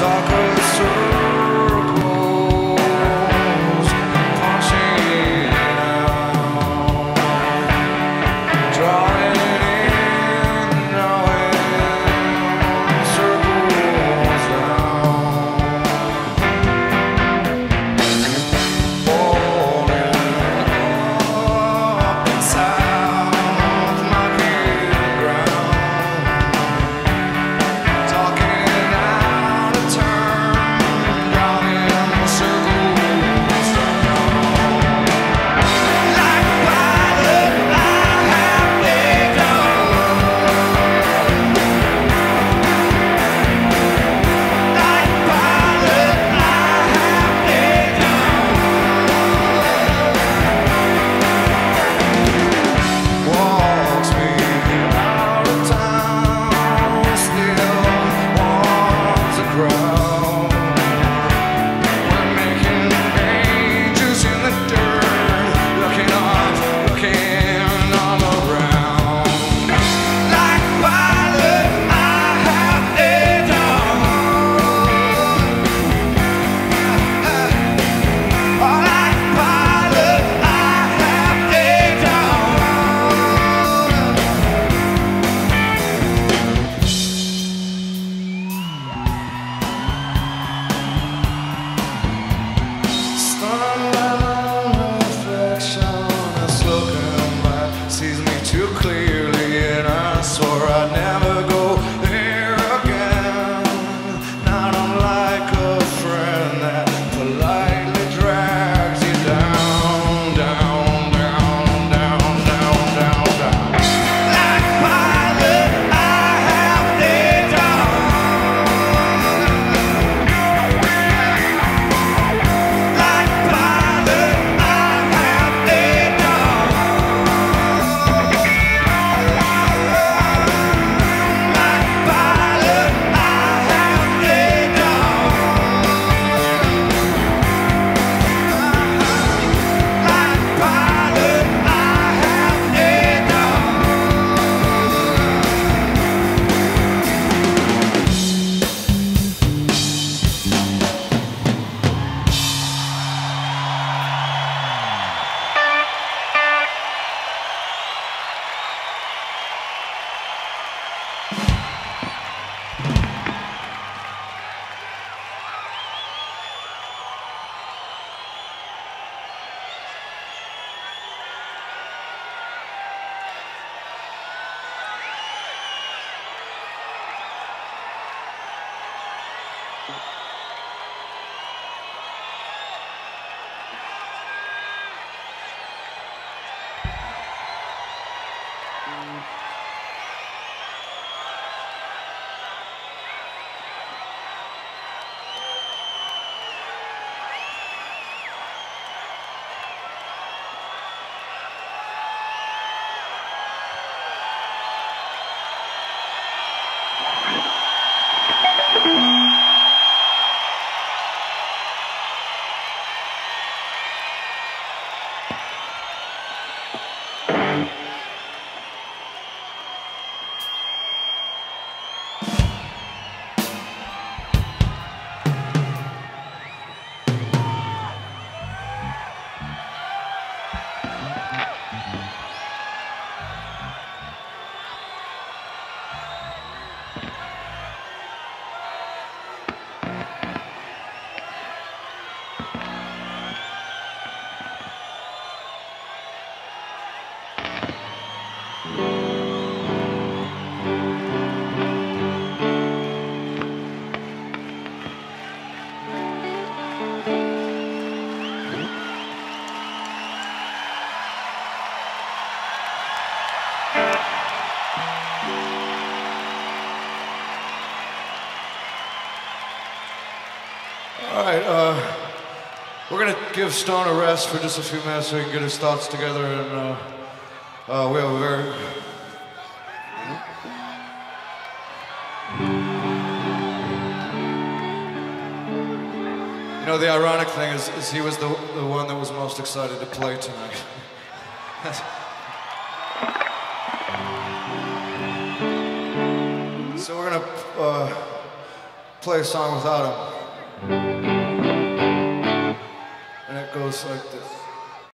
talk All right, uh, we're gonna give Stone a rest for just a few minutes so he can get his thoughts together, and uh, uh, we have a very. You know, the ironic thing is, is he was the, the one that was most excited to play tonight. so we're gonna uh, play a song without him. And it goes like this.